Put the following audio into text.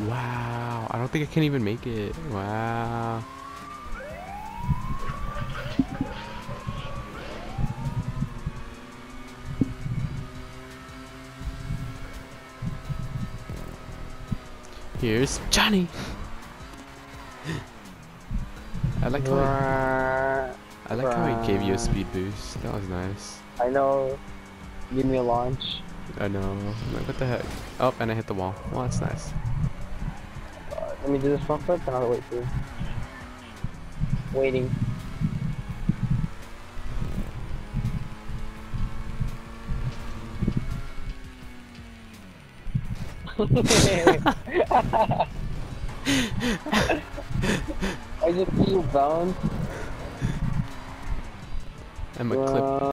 Wow. I don't think I can even make it. Wow. Here's Johnny. I like how he, I like how he gave you a speed boost. That was nice. I know. Give me a launch. I know. Like, what the heck? Oh, and I hit the wall. Well, that's nice. Let me do this front flip and I'll wait for you. Waiting. I you bounce. I'm a clip. Uh,